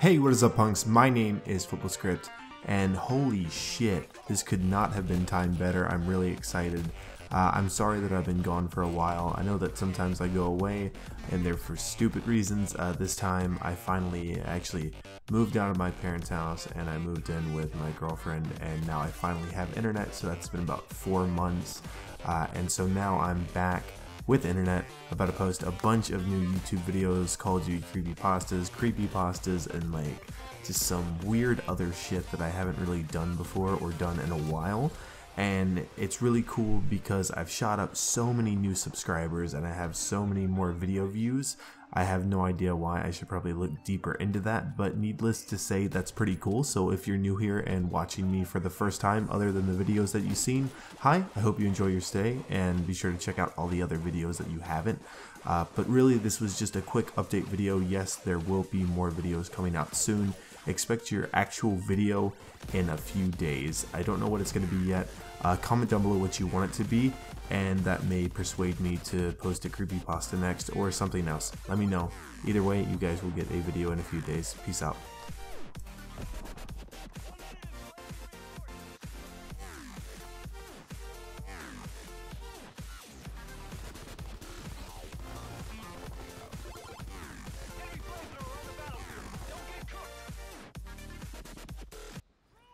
Hey, what is up, punks? My name is FlipLaScript, and holy shit, this could not have been timed better. I'm really excited. Uh, I'm sorry that I've been gone for a while. I know that sometimes I go away and they're for stupid reasons. Uh, this time I finally actually moved out of my parents' house and I moved in with my girlfriend and now I finally have internet. So that's been about four months. Uh, and so now I'm back with internet about to post a bunch of new YouTube videos, Call of Duty creepypastas, creepypastas, and like just some weird other shit that I haven't really done before or done in a while. And it's really cool because I've shot up so many new subscribers and I have so many more video views I have no idea why. I should probably look deeper into that, but needless to say, that's pretty cool. So if you're new here and watching me for the first time, other than the videos that you've seen, hi, I hope you enjoy your stay, and be sure to check out all the other videos that you haven't. Uh, but really, this was just a quick update video. Yes, there will be more videos coming out soon. Expect your actual video in a few days. I don't know what it's going to be yet. Uh, comment down below what you want it to be, and that may persuade me to post a creepypasta next or something else. Let me know. Either way, you guys will get a video in a few days. Peace out.